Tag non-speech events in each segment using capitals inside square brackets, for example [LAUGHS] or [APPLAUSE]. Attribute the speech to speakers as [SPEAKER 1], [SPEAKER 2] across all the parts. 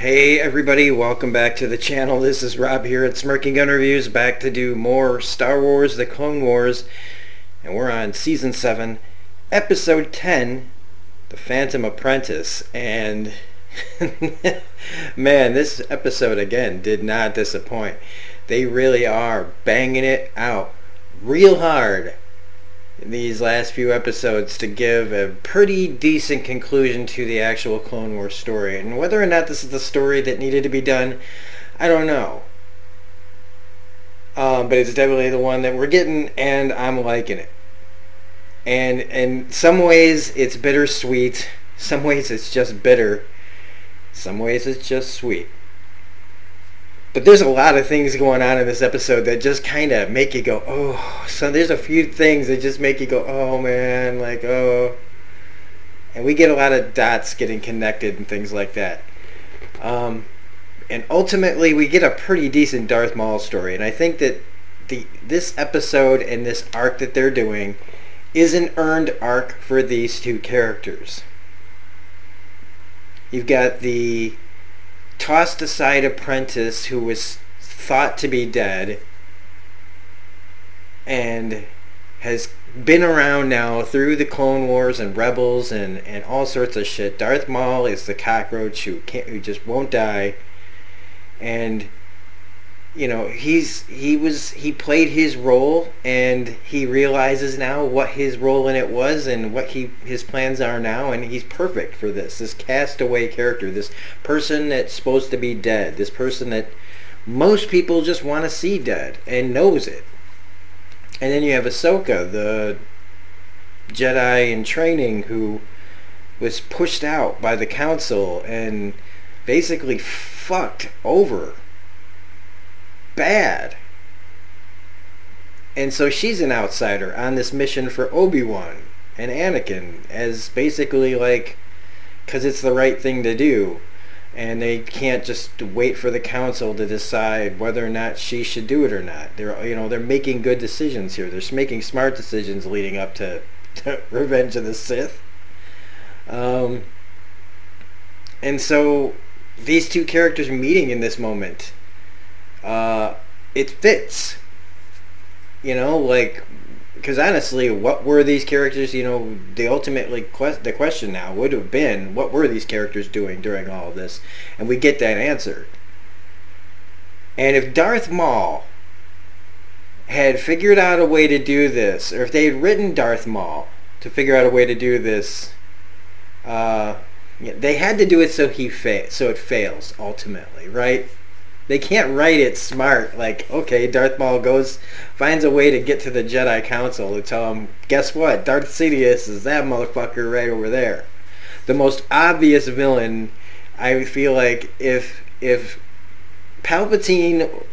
[SPEAKER 1] Hey everybody, welcome back to the channel. This is Rob here at Smirking Gun Reviews, back to do more Star Wars The Clone Wars. And we're on Season 7, Episode 10, The Phantom Apprentice. And [LAUGHS] man, this episode again did not disappoint. They really are banging it out real hard these last few episodes to give a pretty decent conclusion to the actual Clone Wars story. And whether or not this is the story that needed to be done, I don't know. Um, but it's definitely the one that we're getting, and I'm liking it. And in some ways, it's bittersweet. Some ways, it's just bitter. Some ways, it's just sweet. But there's a lot of things going on in this episode that just kind of make you go, oh. So there's a few things that just make you go, oh man, like, oh. And we get a lot of dots getting connected and things like that. Um, and ultimately, we get a pretty decent Darth Maul story. And I think that the this episode and this arc that they're doing is an earned arc for these two characters. You've got the tossed aside apprentice who was thought to be dead and has been around now through the Clone Wars and Rebels and, and all sorts of shit. Darth Maul is the cockroach who can't who just won't die. And you know, he's he was he played his role and he realizes now what his role in it was and what he his plans are now and he's perfect for this. This castaway character, this person that's supposed to be dead, this person that most people just want to see dead and knows it. And then you have Ahsoka, the Jedi in training who was pushed out by the council and basically fucked over bad. And so she's an outsider on this mission for Obi-Wan and Anakin as basically like because it's the right thing to do and they can't just wait for the council to decide whether or not she should do it or not. They're you know they're making good decisions here. They're making smart decisions leading up to, [LAUGHS] to Revenge of the Sith. Um, and so these two characters meeting in this moment uh, it fits. You know, like because honestly, what were these characters? You know, the ultimately que- the question now would have been, what were these characters doing during all of this? And we get that answer. And if Darth Maul had figured out a way to do this, or if they had written Darth Maul to figure out a way to do this, uh, they had to do it so he fa- so it fails ultimately, right? They can't write it smart. Like, okay, Darth Maul goes, finds a way to get to the Jedi Council to tell them, guess what? Darth Sidious is that motherfucker right over there. The most obvious villain, I feel like, if if Palpatine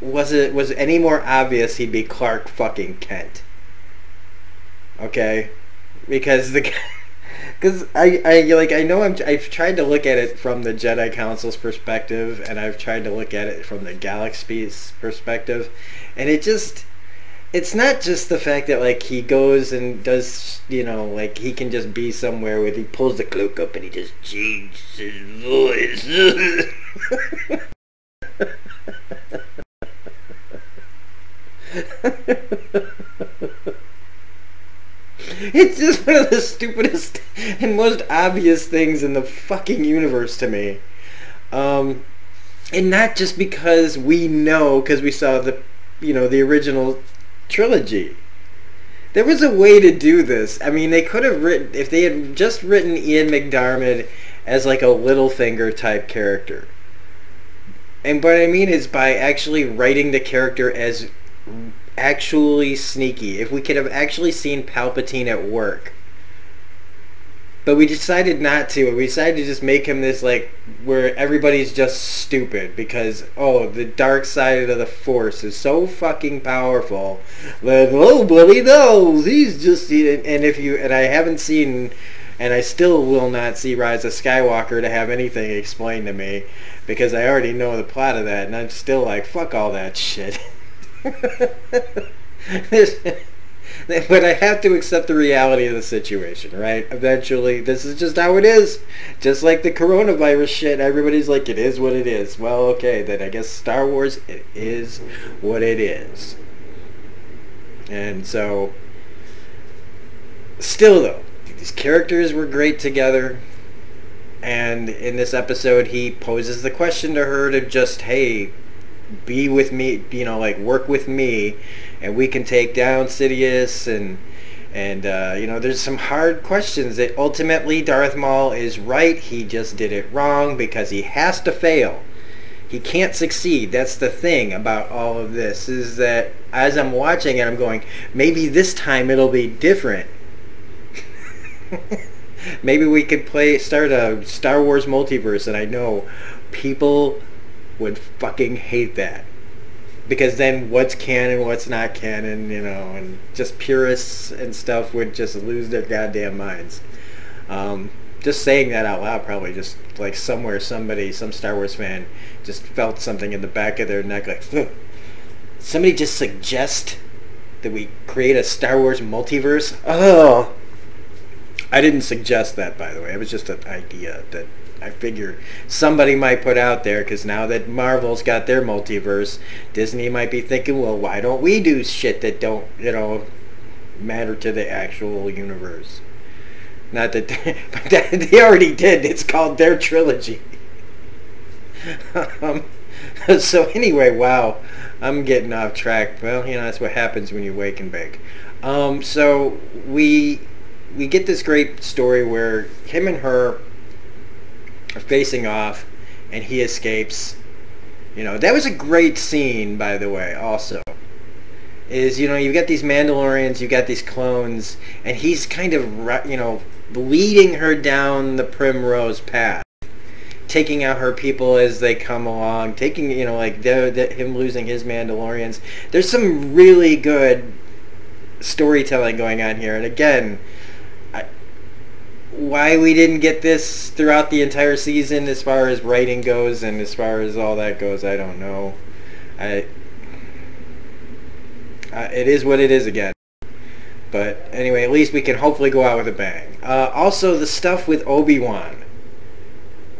[SPEAKER 1] was it was any more obvious, he'd be Clark fucking Kent. Okay, because the because I, I like I know I'm I've tried to look at it from the Jedi Council's perspective, and I've tried to look at it from the galaxy's perspective, and it just it's not just the fact that like he goes and does you know like he can just be somewhere where he pulls the cloak up and he just changes his voice. [LAUGHS] It's just one of the stupidest and most obvious things in the fucking universe to me. Um, and not just because we know, because we saw the, you know, the original trilogy. There was a way to do this. I mean, they could have written, if they had just written Ian McDiarmid as like a Littlefinger type character. And what I mean is by actually writing the character as actually sneaky, if we could have actually seen Palpatine at work. But we decided not to. We decided to just make him this like where everybody's just stupid because oh the dark side of the force is so fucking powerful that nobody knows. He's just and if you and I haven't seen and I still will not see Rise of Skywalker to have anything explained to me because I already know the plot of that and I'm still like fuck all that shit. [LAUGHS] but I have to accept the reality of the situation, right? Eventually, this is just how it is. Just like the coronavirus shit, everybody's like, it is what it is. Well, okay, then I guess Star Wars, it is what it is. And so, still though, these characters were great together. And in this episode, he poses the question to her to just, hey, be with me, you know, like work with me, and we can take down Sidious and and uh, you know, there's some hard questions that ultimately Darth Maul is right. He just did it wrong because he has to fail. He can't succeed. That's the thing about all of this is that as I'm watching it, I'm going, maybe this time it'll be different. [LAUGHS] maybe we could play start a Star Wars multiverse, and I know people would fucking hate that because then what's canon, what's not canon, you know, and just purists and stuff would just lose their goddamn minds. Um, just saying that out loud probably just like somewhere somebody, some Star Wars fan, just felt something in the back of their neck like, Ugh. somebody just suggest that we create a Star Wars multiverse. Oh, I didn't suggest that by the way. It was just an idea that I figure somebody might put out there because now that Marvel's got their multiverse, Disney might be thinking, well, why don't we do shit that don't, you know, matter to the actual universe? Not that, they, [LAUGHS] but that [LAUGHS] they already did. It's called their trilogy. [LAUGHS] um, so anyway, wow, I'm getting off track. Well, you know that's what happens when you wake and bake. Um, so we we get this great story where him and her are facing off, and he escapes. You know, that was a great scene, by the way, also. Is, you know, you've got these Mandalorians, you've got these clones, and he's kind of, you know, leading her down the primrose path. Taking out her people as they come along, taking, you know, like the, the, him losing his Mandalorians. There's some really good storytelling going on here. And again, why we didn't get this throughout the entire season as far as writing goes and as far as all that goes, I don't know. I, it is what it is again. But anyway, at least we can hopefully go out with a bang. Uh, also, the stuff with Obi-Wan.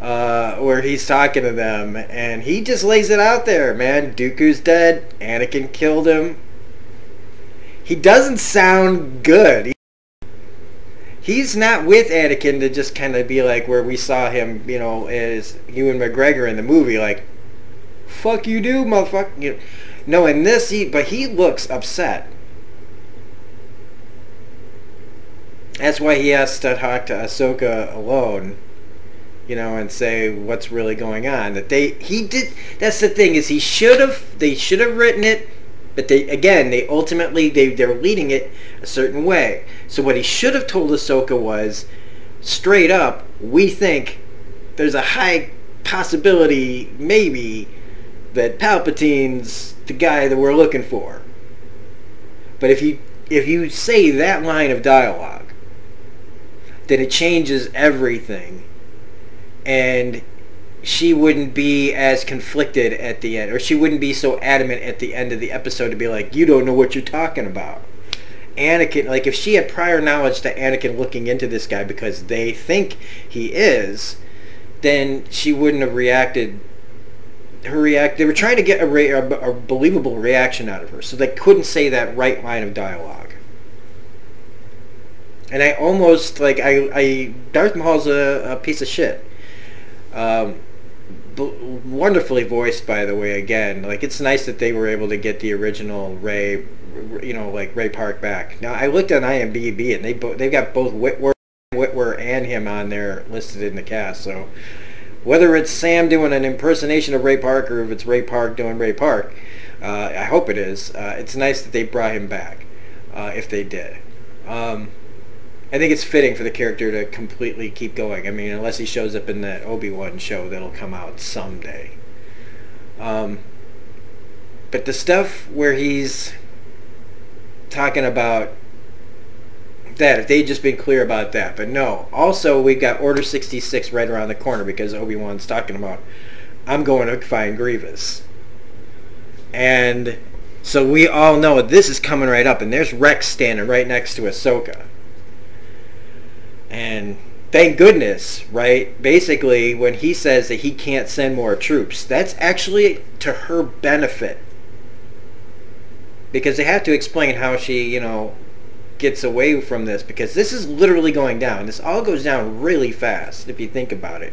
[SPEAKER 1] Uh, where he's talking to them, and he just lays it out there, man. Dooku's dead. Anakin killed him. He doesn't sound good he's not with Anakin to just kind of be like where we saw him, you know, as Ewan McGregor in the movie, like, fuck you do, motherfucker. You know, no, in this, he, but he looks upset. That's why he has to talk to Ahsoka alone, you know, and say what's really going on. That they, he did, that's the thing, is he should have, they should have written it but they again, they ultimately they they're leading it a certain way. So what he should have told Ahsoka was, straight up, we think there's a high possibility, maybe, that Palpatine's the guy that we're looking for. But if you if you say that line of dialogue, then it changes everything. And she wouldn't be as conflicted at the end, or she wouldn't be so adamant at the end of the episode to be like, "You don't know what you're talking about." Anakin, like if she had prior knowledge to Anakin looking into this guy because they think he is, then she wouldn't have reacted. Her react. They were trying to get a, re- a, a believable reaction out of her, so they couldn't say that right line of dialogue. And I almost like I, I Darth Maul's a, a piece of shit. Um, wonderfully voiced, by the way. Again, like it's nice that they were able to get the original Ray, you know, like Ray Park back. Now I looked on IMDb and they bo- they've got both Witwer, Witwer and him on there listed in the cast. So whether it's Sam doing an impersonation of Ray Park or if it's Ray Park doing Ray Park, uh, I hope it is. Uh, it's nice that they brought him back. Uh, if they did. Um, I think it's fitting for the character to completely keep going. I mean, unless he shows up in that Obi-Wan show that'll come out someday. Um, but the stuff where he's talking about that, if they'd just been clear about that. But no. Also, we've got Order 66 right around the corner because Obi-Wan's talking about, I'm going to find Grievous. And So we all know this is coming right up, and there's Rex standing right next to Ahsoka. And thank goodness, right? Basically, when he says that he can't send more troops, that's actually to her benefit. Because they have to explain how she, you know, gets away from this because this is literally going down. This all goes down really fast if you think about it.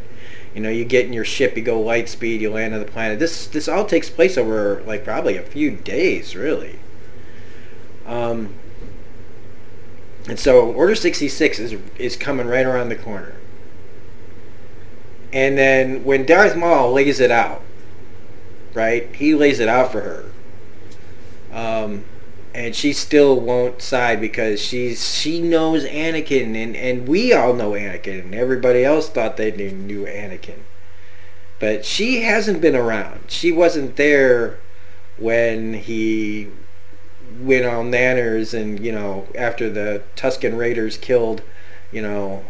[SPEAKER 1] You know, you get in your ship, you go light speed, you land on the planet. This this all takes place over like probably a few days, really. Um, and so Order 66 is is coming right around the corner. And then when Darth Maul lays it out, right? He lays it out for her. Um, and she still won't side because she's she knows Anakin and, and we all know Anakin and everybody else thought they knew, knew Anakin. But she hasn't been around. She wasn't there when he went on nanners and, you know, after the Tusken Raiders killed, you know,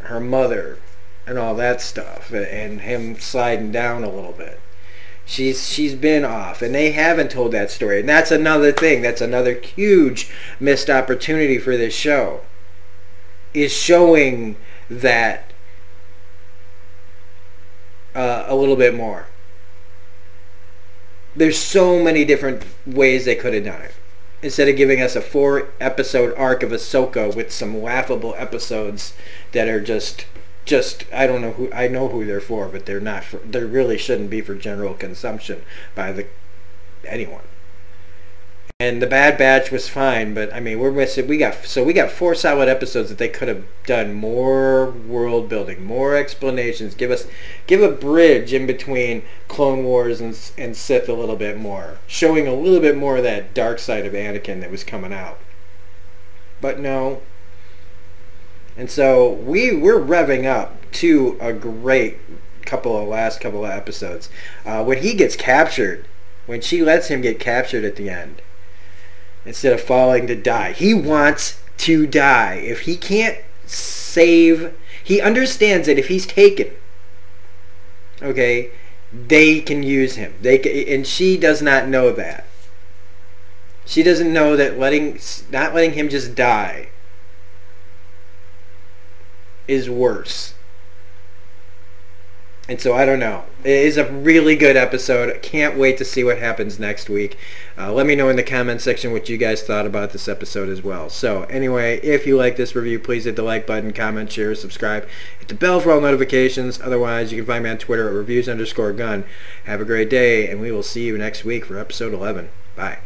[SPEAKER 1] her mother and all that stuff and him sliding down a little bit. She's she's been off, and they haven't told that story. And that's another thing. That's another huge missed opportunity for this show. Is showing that uh, a little bit more. There's so many different ways they could have done it. Instead of giving us a four episode arc of Ahsoka with some laughable episodes that are just just I don't know who I know who they're for, but they're not. For, they really shouldn't be for general consumption by the anyone. And the Bad Batch was fine, but I mean we're missing. We got so we got four solid episodes that they could have done more world building, more explanations. Give us give a bridge in between Clone Wars and and Sith a little bit more, showing a little bit more of that dark side of Anakin that was coming out. But no, and so we we're revving up to a great couple of last couple of episodes. Uh, when he gets captured, when she lets him get captured at the end, instead of falling to die, he wants to die. If he can't save, he understands that if he's taken, okay, they can use him. They can, and she does not know that. She doesn't know that letting not letting him just die is worse. And so I don't know. It is a really good episode. Can't wait to see what happens next week. Uh, let me know in the comment section what you guys thought about this episode as well. So anyway, if you like this review, please hit the like button, comment, share, subscribe. Hit the bell for all notifications. Otherwise, you can find me on Twitter at reviews underscore gun. Have a great day, and we will see you next week for episode 11. Bye.